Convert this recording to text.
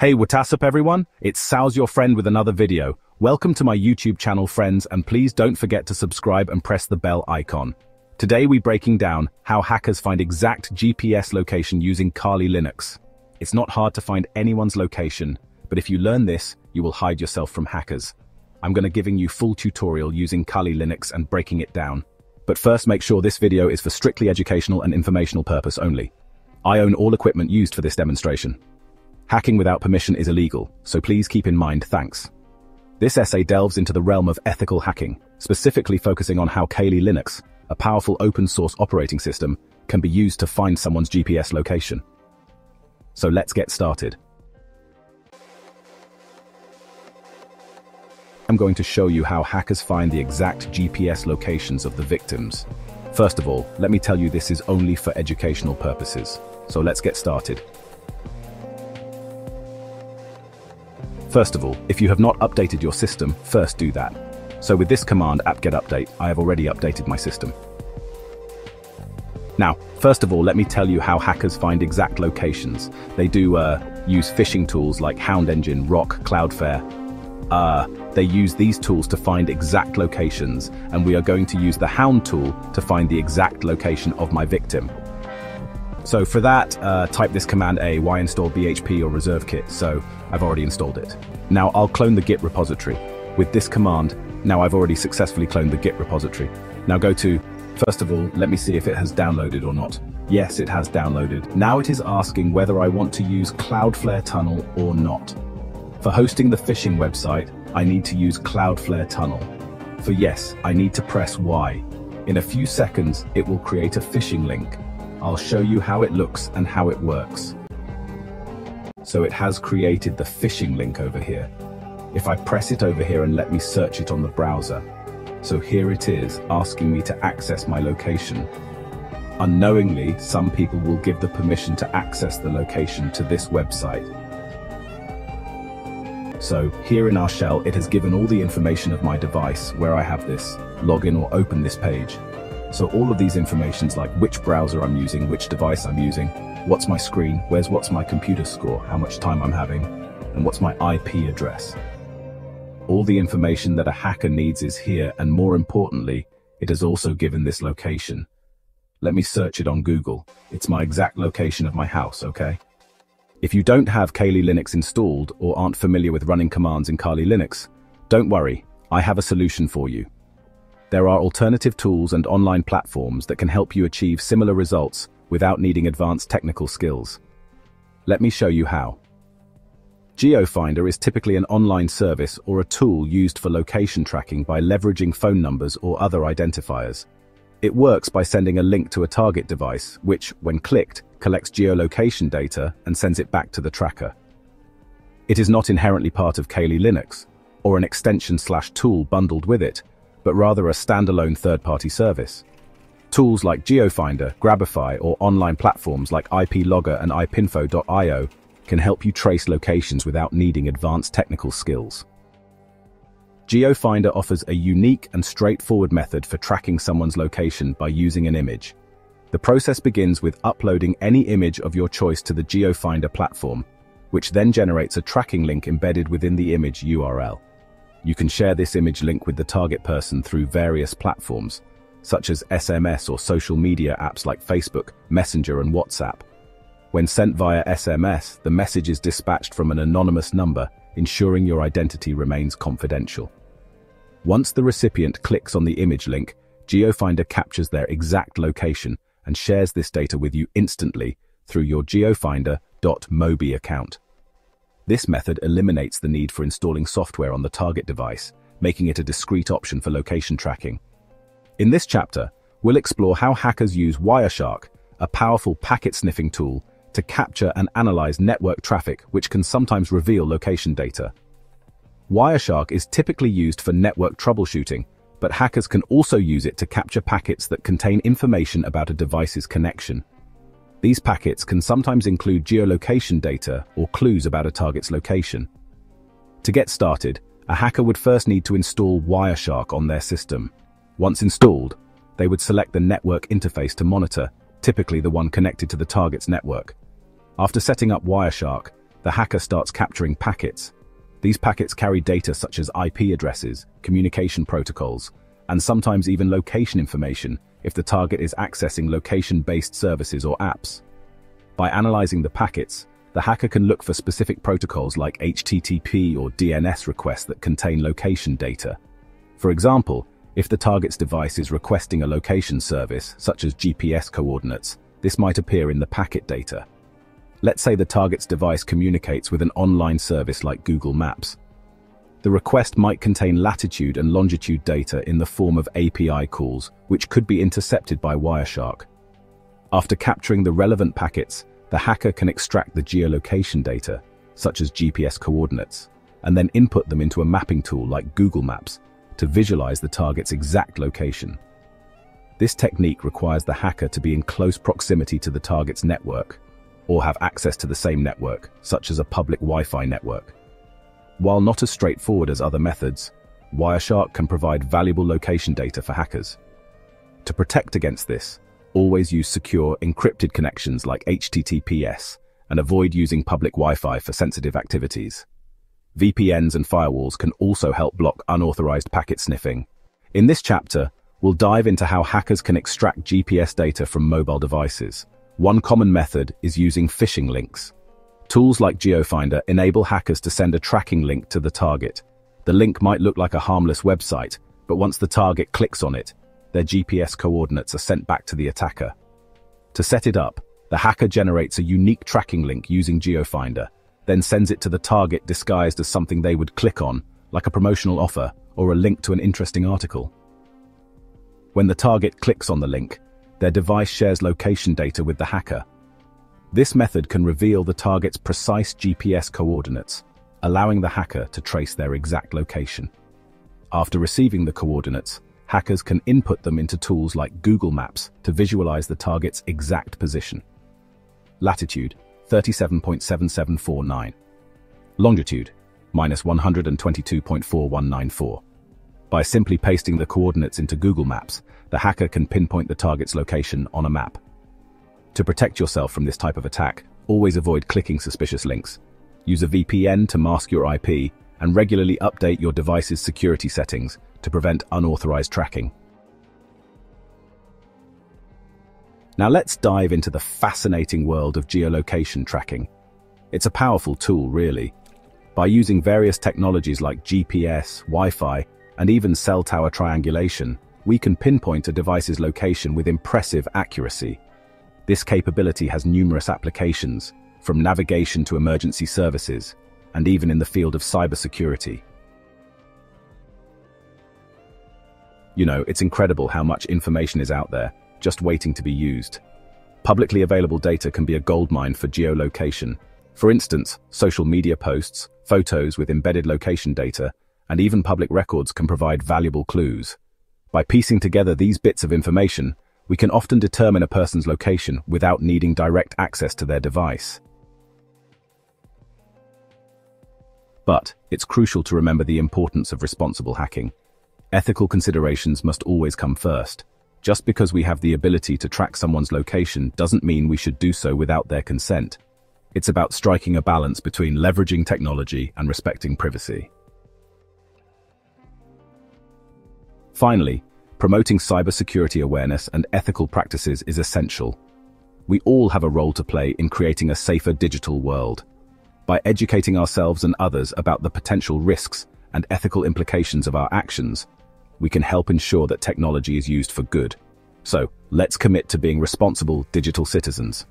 Hey, what's up everyone? It's Sal's your friend with another video. Welcome to my YouTube channel friends and please don't forget to subscribe and press the bell icon. Today we breaking down how hackers find exact GPS location using Kali Linux. It's not hard to find anyone's location, but if you learn this, you will hide yourself from hackers. I'm gonna giving you full tutorial using Kali Linux and breaking it down. But first make sure this video is for strictly educational and informational purpose only. I own all equipment used for this demonstration. Hacking without permission is illegal, so please keep in mind thanks. This essay delves into the realm of ethical hacking, specifically focusing on how Kali Linux, a powerful open-source operating system, can be used to find someone's GPS location. So let's get started. I'm going to show you how hackers find the exact GPS locations of the victims. First of all, let me tell you this is only for educational purposes. So let's get started. First of all, if you have not updated your system, first do that. So with this command apt-get update, I have already updated my system. Now, first of all, let me tell you how hackers find exact locations. They do uh, use phishing tools like Hound Engine, Rock, Cloudflare. Uh, they use these tools to find exact locations, and we are going to use the Hound tool to find the exact location of my victim. So for that, uh, type this command A, y install BHP or reserve kit, so I've already installed it. Now I'll clone the git repository. With this command, now I've already successfully cloned the git repository. Now go to, first of all, let me see if it has downloaded or not. Yes, it has downloaded. Now it is asking whether I want to use Cloudflare Tunnel or not. For hosting the phishing website, I need to use Cloudflare Tunnel. For yes, I need to press Y. In a few seconds, it will create a phishing link. I'll show you how it looks and how it works. So it has created the phishing link over here. If I press it over here and let me search it on the browser. So here it is, asking me to access my location. Unknowingly, some people will give the permission to access the location to this website. So here in our shell, it has given all the information of my device where I have this, login or open this page. So all of these informations like which browser I'm using, which device I'm using, what's my screen, where's what's my computer score, how much time I'm having, and what's my IP address. All the information that a hacker needs is here and more importantly, it has also given this location. Let me search it on Google. It's my exact location of my house, okay? If you don't have Kali Linux installed or aren't familiar with running commands in Kali Linux, don't worry, I have a solution for you. There are alternative tools and online platforms that can help you achieve similar results without needing advanced technical skills. Let me show you how. GeoFinder is typically an online service or a tool used for location tracking by leveraging phone numbers or other identifiers. It works by sending a link to a target device, which, when clicked, collects geolocation data and sends it back to the tracker. It is not inherently part of Kali Linux, or an extension slash tool bundled with it, but rather a standalone third-party service. Tools like GeoFinder, Grabify, or online platforms like IPlogger and ipinfo.io can help you trace locations without needing advanced technical skills. GeoFinder offers a unique and straightforward method for tracking someone's location by using an image. The process begins with uploading any image of your choice to the GeoFinder platform, which then generates a tracking link embedded within the image URL. You can share this image link with the target person through various platforms, such as SMS or social media apps like Facebook, Messenger and WhatsApp. When sent via SMS, the message is dispatched from an anonymous number, ensuring your identity remains confidential. Once the recipient clicks on the image link, GeoFinder captures their exact location and shares this data with you instantly through your geofinder.mobi account. This method eliminates the need for installing software on the target device, making it a discrete option for location tracking. In this chapter, we'll explore how hackers use Wireshark, a powerful packet sniffing tool, to capture and analyze network traffic which can sometimes reveal location data. Wireshark is typically used for network troubleshooting, but hackers can also use it to capture packets that contain information about a device's connection. These packets can sometimes include geolocation data or clues about a target's location. To get started, a hacker would first need to install Wireshark on their system. Once installed, they would select the network interface to monitor, typically the one connected to the target's network. After setting up Wireshark, the hacker starts capturing packets. These packets carry data such as IP addresses, communication protocols, and sometimes even location information if the target is accessing location-based services or apps. By analyzing the packets, the hacker can look for specific protocols like HTTP or DNS requests that contain location data. For example, if the target's device is requesting a location service, such as GPS coordinates, this might appear in the packet data. Let's say the target's device communicates with an online service like Google Maps. The request might contain latitude and longitude data in the form of API calls, which could be intercepted by Wireshark. After capturing the relevant packets, the hacker can extract the geolocation data, such as GPS coordinates, and then input them into a mapping tool like Google Maps to visualize the target's exact location. This technique requires the hacker to be in close proximity to the target's network, or have access to the same network, such as a public Wi-Fi network. While not as straightforward as other methods, Wireshark can provide valuable location data for hackers. To protect against this, always use secure, encrypted connections like HTTPS and avoid using public Wi-Fi for sensitive activities. VPNs and firewalls can also help block unauthorized packet sniffing. In this chapter, we'll dive into how hackers can extract GPS data from mobile devices, one common method is using phishing links. Tools like GeoFinder enable hackers to send a tracking link to the target. The link might look like a harmless website, but once the target clicks on it, their GPS coordinates are sent back to the attacker. To set it up, the hacker generates a unique tracking link using GeoFinder, then sends it to the target disguised as something they would click on, like a promotional offer or a link to an interesting article. When the target clicks on the link, their device shares location data with the hacker. This method can reveal the target's precise GPS coordinates, allowing the hacker to trace their exact location. After receiving the coordinates, hackers can input them into tools like Google Maps to visualize the target's exact position. Latitude, 37.7749. Longitude, minus 122.4194. By simply pasting the coordinates into Google Maps, the hacker can pinpoint the target's location on a map. To protect yourself from this type of attack, always avoid clicking suspicious links. Use a VPN to mask your IP and regularly update your device's security settings to prevent unauthorized tracking. Now let's dive into the fascinating world of geolocation tracking. It's a powerful tool, really. By using various technologies like GPS, Wi-Fi, and even cell tower triangulation, we can pinpoint a device's location with impressive accuracy. This capability has numerous applications, from navigation to emergency services, and even in the field of cybersecurity. You know, it's incredible how much information is out there, just waiting to be used. Publicly available data can be a goldmine for geolocation. For instance, social media posts, photos with embedded location data, and even public records can provide valuable clues. By piecing together these bits of information, we can often determine a person's location without needing direct access to their device. But it's crucial to remember the importance of responsible hacking. Ethical considerations must always come first. Just because we have the ability to track someone's location doesn't mean we should do so without their consent. It's about striking a balance between leveraging technology and respecting privacy. Finally, promoting cybersecurity awareness and ethical practices is essential. We all have a role to play in creating a safer digital world. By educating ourselves and others about the potential risks and ethical implications of our actions, we can help ensure that technology is used for good. So, let's commit to being responsible digital citizens.